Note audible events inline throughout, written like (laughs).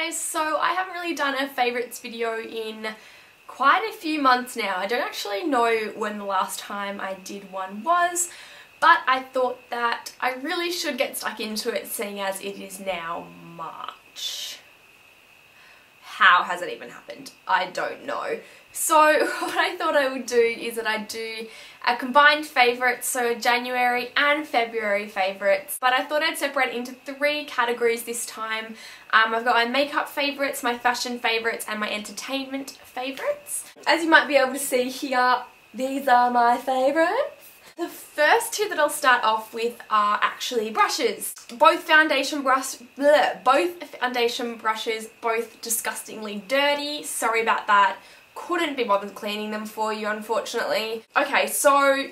guys, so I haven't really done a favourites video in quite a few months now. I don't actually know when the last time I did one was, but I thought that I really should get stuck into it seeing as it is now March. How has it even happened? I don't know. So (laughs) what I thought I would do is that I'd do a combined favourites, so January and February favourites. But I thought I'd separate into three categories this time. Um, I've got my makeup favourites, my fashion favourites and my entertainment favourites. As you might be able to see here, these are my favourites. The first two that I'll start off with are actually brushes. Both foundation brush, bleh, both foundation brushes, both disgustingly dirty. Sorry about that couldn't be bothered cleaning them for you unfortunately. Okay, so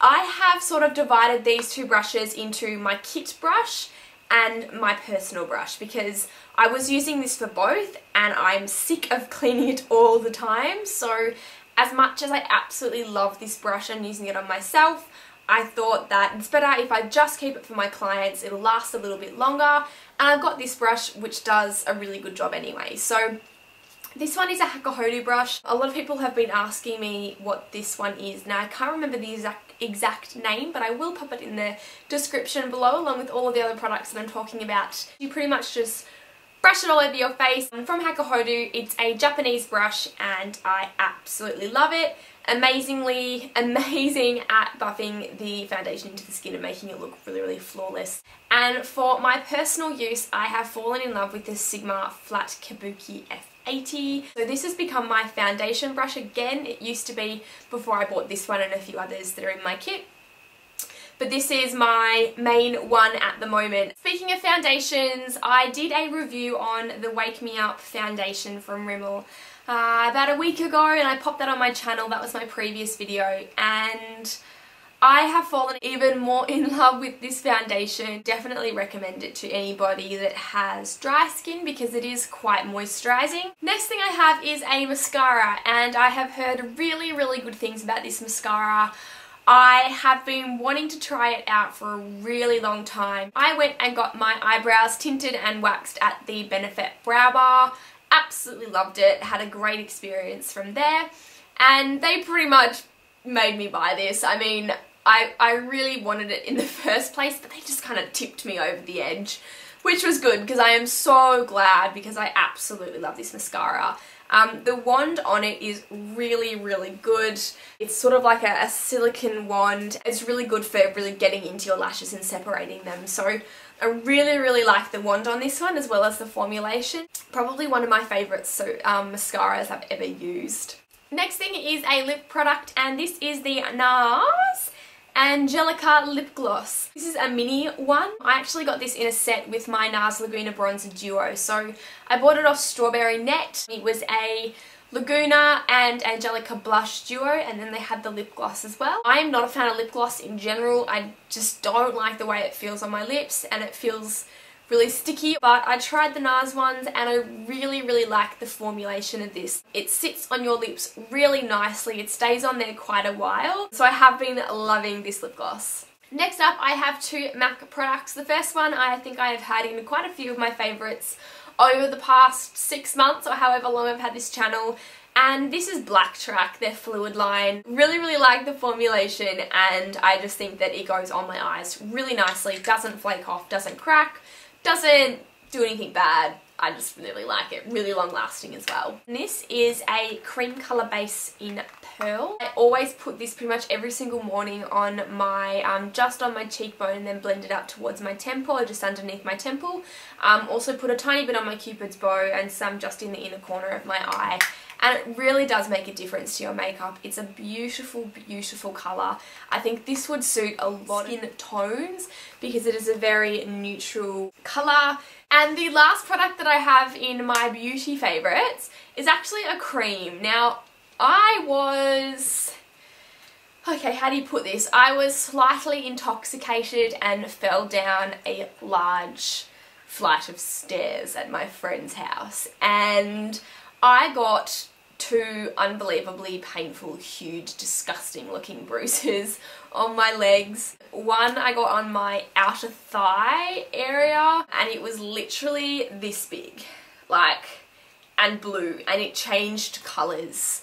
I have sort of divided these two brushes into my kit brush and my personal brush because I was using this for both and I'm sick of cleaning it all the time. So as much as I absolutely love this brush and using it on myself I thought that it's better if I just keep it for my clients. It'll last a little bit longer. And I've got this brush which does a really good job anyway. So this one is a Hakuhodo brush. A lot of people have been asking me what this one is. Now I can't remember the exact, exact name but I will pop it in the description below along with all of the other products that I'm talking about. You pretty much just brush it all over your face. From Hakuhodo, it's a Japanese brush and I absolutely love it. Amazingly, (laughs) amazing at buffing the foundation into the skin and making it look really, really flawless. And for my personal use, I have fallen in love with this Sigma Flat Kabuki F 80. So this has become my foundation brush again. It used to be before I bought this one and a few others that are in my kit. But this is my main one at the moment. Speaking of foundations, I did a review on the Wake Me Up foundation from Rimmel uh, about a week ago and I popped that on my channel. That was my previous video and I have fallen even more in (laughs) love with this foundation. Definitely recommend it to anybody that has dry skin because it is quite moisturising. Next thing I have is a mascara and I have heard really really good things about this mascara. I have been wanting to try it out for a really long time. I went and got my eyebrows tinted and waxed at the Benefit Brow Bar. Absolutely loved it, had a great experience from there and they pretty much made me buy this. I mean, I, I really wanted it in the (laughs) first place, but they just kind of tipped me over the edge, which was good because I am so glad because I absolutely love this mascara. Um, the wand on it is really, really good. It's sort of like a, a silicone wand. It's really good for really getting into your lashes and separating them. So I really, really like the wand on this one as well as the formulation. Probably one of my favourite so, um, mascaras I've ever used. Next thing is a lip product and this is the NARS Angelica Lip Gloss. This is a mini one. I actually got this in a set with my NARS Laguna Bronzer Duo. So I bought it off Strawberry Net. It was a Laguna and Angelica blush duo and then they had the lip gloss as well. I am not a fan of lip gloss in general. I just don't like the way it feels on my lips and it feels really sticky but I tried the NARS ones and I really really like the formulation of this. It sits on your lips really nicely, it stays on there quite a while so I have been loving this lip gloss. Next up I have two MAC products. The first one I think I have had in quite a few of my favourites over the past six months or however long I've had this channel and this is Black Track, their fluid line. Really, really like the formulation and I just think that it goes on my eyes really nicely, doesn't flake off, doesn't crack, doesn't do anything bad. I just really like it. Really long lasting as well. And this is a cream colour base in Pearl. I always put this pretty much every single morning on my, um, just on my cheekbone and then blend it up towards my temple or just underneath my temple. Um, also put a tiny bit on my cupid's bow and some just in the inner corner of my eye and it really does make a difference to your makeup. It's a beautiful, beautiful colour. I think this would suit a lot of tones because it is a very neutral colour. And the last product that I have in my beauty favourites is actually a cream. Now, I was... Okay, how do you put this? I was slightly intoxicated and fell down a large flight of stairs at my friend's house and I got two unbelievably painful, huge, disgusting looking bruises (laughs) on my legs. One I got on my outer thigh area and it was literally this big. like and blue and it changed colours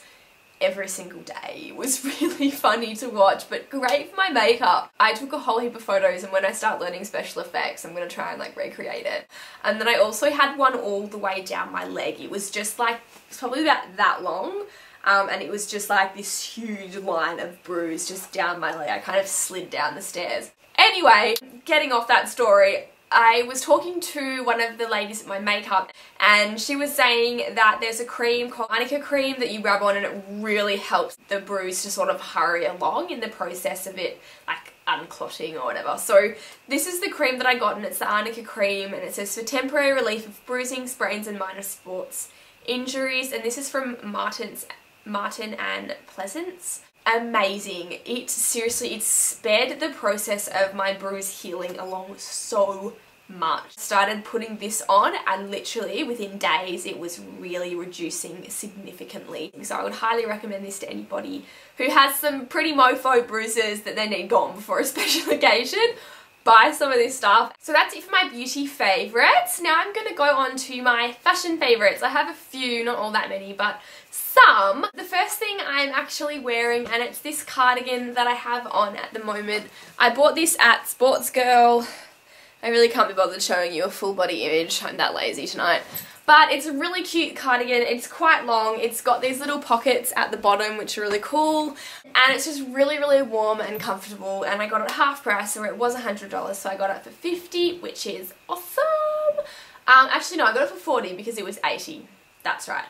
every single day. It was (laughs) really funny to watch, but great for my makeup. I took a whole heap of photos and when I start learning special effects, I'm gonna try and like recreate it. And then I also had one all the way down my leg. It was just like, it's probably about that long. Um, and it was just like this huge line of bruise just down my leg. I kind of slid down the stairs. Anyway, getting off that story, I was talking to one of the ladies at my makeup and she was saying that there's a cream called Arnica cream that you rub on and it really helps the bruise to sort of hurry along in the process of it like unclotting or whatever. So this is the cream that I got and it's the Arnica cream and it says for temporary relief of bruising, sprains and minor sports injuries and this is from Martin's Martin and Pleasance amazing. It seriously, it sped the process of my bruise healing along so much. Started putting this on and literally within days it was really reducing significantly. So I would highly recommend this to anybody who has some pretty mofo bruises that they need gone before a (laughs) special occasion buy some of this stuff. So that's it for my beauty favourites. Now I'm going to go on to my fashion favourites. I have a few, not all that many, but some. The first thing I'm actually wearing, and it's this cardigan that I have on at the moment. I bought this at Sportsgirl. I really can't be bothered showing you a full body image. I'm that lazy tonight. But it's a really cute cardigan. It's quite long. It's got these little pockets at the bottom, which are really cool. And it's just really, really warm and comfortable. And I got it half price, so it was $100. So I got it for 50 which is awesome. Um, actually, no, I got it for 40 because it was 80 That's right.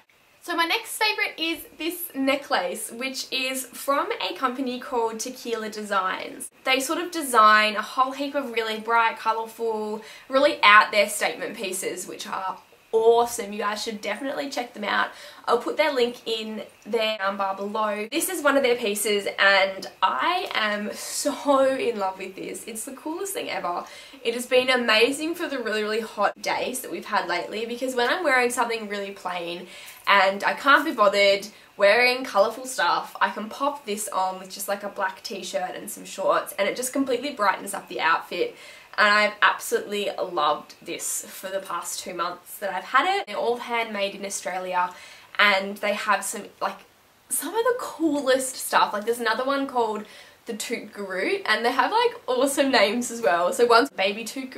So my next favourite is this necklace, which is from a company called Tequila Designs. They sort of design a whole heap of really bright, colourful, really out there statement pieces, which are awesome. You guys should definitely check them out. I'll put their link in their bar below. This is one of their pieces and I am so in love with this. It's the coolest thing ever. It has been amazing for the really, really hot days that we've had lately because when I'm wearing something really plain and I can't be bothered wearing colourful stuff, I can pop this on with just like a black t-shirt and some shorts and it just completely brightens up the outfit and I've absolutely loved this for the past two months that I've had it. They're all handmade in Australia and they have some like some of the coolest stuff. Like there's another one called the Toot and they have like awesome names as well. So one's Baby Toot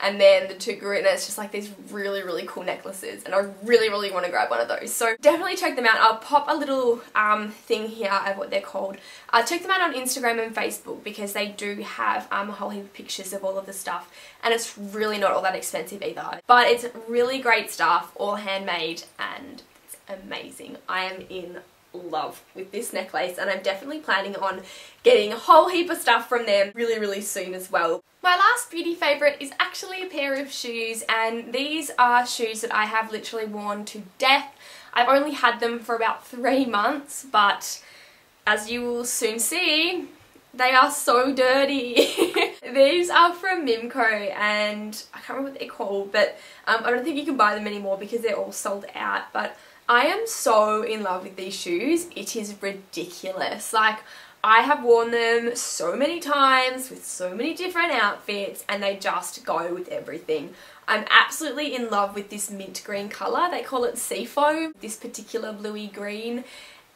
and then the Toot and it's just like these really really cool necklaces and I really really want to grab one of those. So definitely check them out. I'll pop a little um, thing here of what they're called. Uh, check them out on Instagram and Facebook because they do have um, a whole heap of pictures of all of the stuff and it's really not all that expensive either. But it's really great stuff, all handmade and it's amazing. I am in love with this necklace and I'm definitely planning on getting a whole heap of stuff from them really really soon as well. My last beauty favourite is actually a pair of shoes and these are shoes that I have literally worn to death. I've only had them for about three months but as you will soon see they are so dirty. (laughs) These are from Mimco and I can't remember what they're called but um, I don't think you can buy them anymore because they're all sold out but I am so in love with these shoes. It is ridiculous. Like, I have worn them so many times with so many different outfits and they just go with everything. I'm absolutely in love with this mint green colour. They call it Seafoam, this particular bluey green.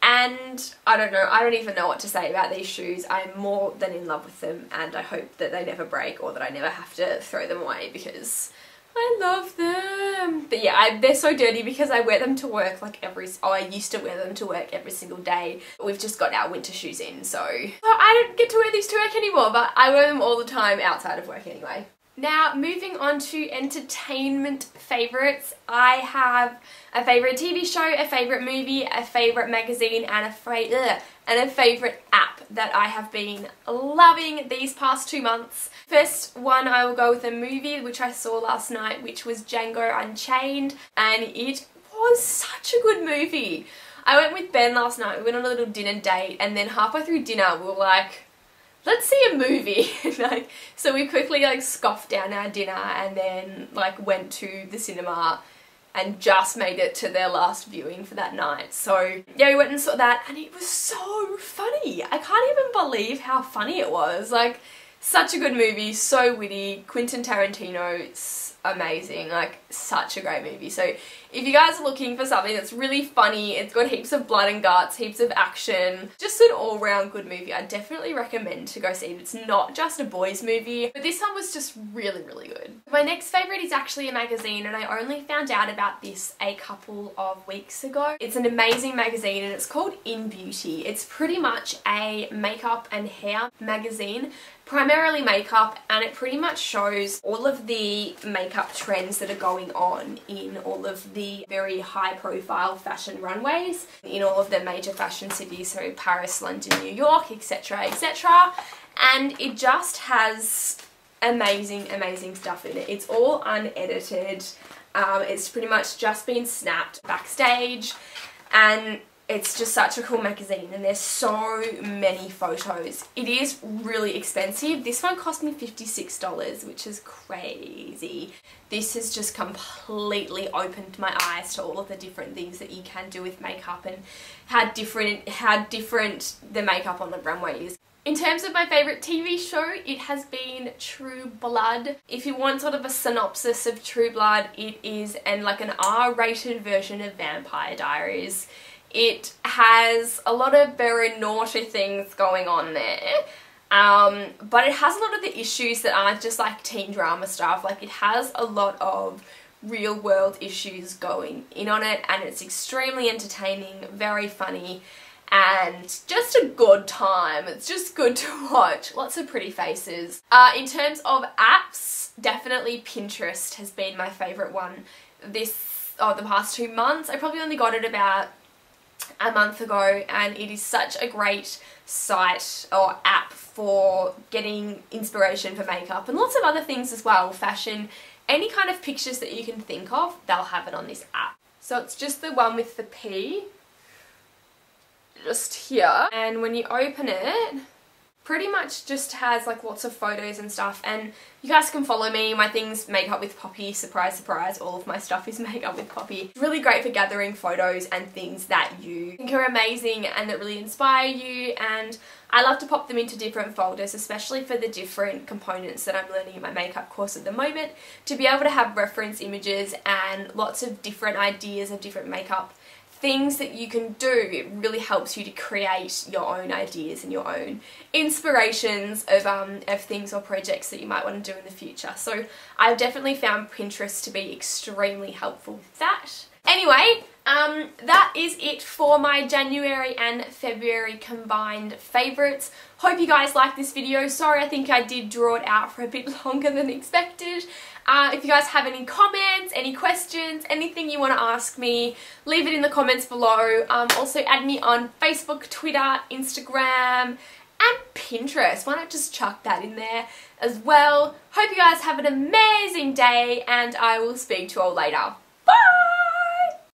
And I don't know, I don't even know what to say about these shoes. I'm more than in love with them and I hope that they never break or that I never have to throw them away because I love them. But yeah, I, they're so dirty because I wear them to work like every, oh I used to wear them to work every single day. We've just got our winter shoes in so I don't get to wear these to work anymore but I wear them all the time outside of work anyway. Now, moving on to entertainment favourites, I have a favourite TV show, a favourite movie, a favourite magazine, and a, fa and a favourite app that I have been loving these past two months. First one, I will go with a movie which I saw last night, which was Django Unchained, and it was such a good movie. I went with Ben last night, we went on a little dinner date, and then halfway through dinner, we were like, let's see a movie. (laughs) like, so we quickly like scoffed down our dinner and then like went to the cinema and just made it to their last viewing for that night. So yeah, we went and saw that and it was so funny. I can't even believe how funny it was. Like, such a good movie, so witty. Quentin Tarantino, it's amazing. Like, such a great movie. So, if you guys are looking for something that's really funny, it's got heaps of blood and guts, heaps of action, just an all-round good movie, I definitely recommend to go see it. It's not just a boys movie, but this one was just really, really good. My next favourite is actually a magazine, and I only found out about this a couple of weeks ago. It's an amazing magazine, and it's called In Beauty. It's pretty much a makeup and hair magazine primarily makeup and it pretty much shows all of the makeup trends that are going on in all of the very high profile fashion runways in all of the major fashion cities so Paris, London, New York etc etc and it just has amazing amazing stuff in it. It's all unedited. Um, it's pretty much just been snapped backstage. And it's just such a cool magazine and there's so many photos. It is really expensive. This one cost me $56 which is crazy. This has just completely opened my eyes to all of the different things that you can do with makeup and how different how different the makeup on the runway is. In terms of my favourite TV show, it has been True Blood. If you want sort of a synopsis of True Blood, it is and like an R-rated version of Vampire Diaries. It has a lot of very naughty things going on there. Um, but it has a lot of the issues that aren't just like teen drama stuff. Like it has a lot of real world issues going in on it and it's extremely entertaining, very funny and just a good time. It's just good to (laughs) watch. Lots of pretty faces. Uh, in terms of apps, definitely Pinterest has been my favourite one this, oh, the past two months. I probably only got it about a month ago and it is such a great site or app for getting inspiration for makeup and lots of other things as well, fashion, any kind of pictures that you can think of, they'll have it on this app. So it's just the one with the P, just here, and when you open it, pretty much just has like lots of photos and stuff and you guys can follow me. My things makeup with poppy. Surprise surprise all of my stuff is (laughs) makeup with poppy. Really great for gathering photos and things that you think are amazing and that really inspire you and I love to pop them into different folders especially for the different components that I'm learning in my makeup course at the moment to be able to have reference images and lots of different ideas of different makeup things that you can do, it really helps you to create your own ideas and your own inspirations of, um, of things or projects that you might want to do in the future. So I've definitely found Pinterest to be extremely helpful with that. Anyway, um, that is it for my January and February combined favourites. Hope you guys liked this video. Sorry I think I did draw it out for a bit (laughs) longer than expected. Uh, if you guys have any comments, any questions, anything you want to ask me, leave it in the comments below. Um, also add me on Facebook, Twitter, Instagram, and Pinterest. Why not just chuck that in there as well? Hope you guys have an amazing day and I will speak to you all later. Bye!